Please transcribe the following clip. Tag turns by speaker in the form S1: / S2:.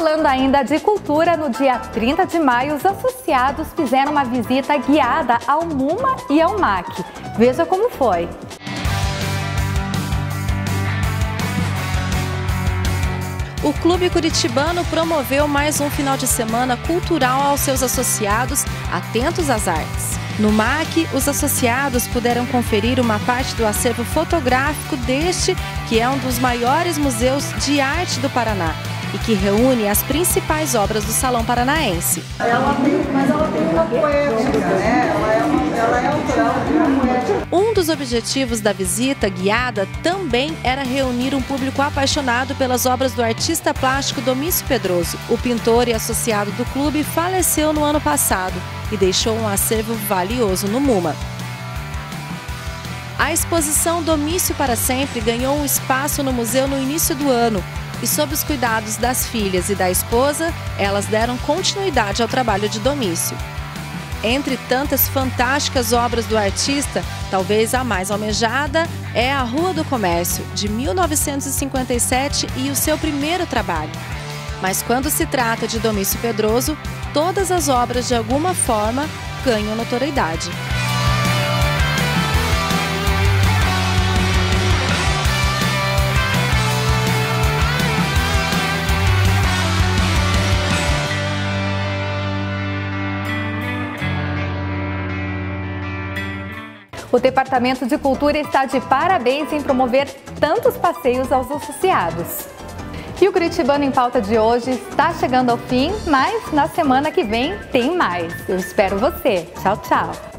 S1: falando ainda de cultura, no dia 30 de maio, os associados fizeram uma visita guiada ao MUMA e ao MAC. Veja como foi.
S2: O Clube Curitibano promoveu mais um final de semana cultural aos seus associados atentos às artes. No MAC, os associados puderam conferir uma parte do acervo fotográfico deste, que é um dos maiores museus de arte do Paraná e que reúne as principais obras do Salão Paranaense.
S3: Ela tem, mas ela tem uma poética, né? Ela é, uma, ela é autoral de uma poética.
S2: Um dos objetivos da visita guiada também era reunir um público apaixonado pelas obras do artista plástico Domício Pedroso. O pintor e associado do clube faleceu no ano passado e deixou um acervo valioso no MUMA. A exposição Domício para Sempre ganhou um espaço no museu no início do ano e, sob os cuidados das filhas e da esposa, elas deram continuidade ao trabalho de Domício. Entre tantas fantásticas obras do artista, talvez a mais almejada é A Rua do Comércio, de 1957 e o seu primeiro trabalho. Mas quando se trata de Domício Pedroso, todas as obras de alguma forma ganham notoriedade.
S1: O Departamento de Cultura está de parabéns em promover tantos passeios aos associados. E o Curitibano em Pauta de hoje está chegando ao fim, mas na semana que vem tem mais. Eu espero você. Tchau, tchau.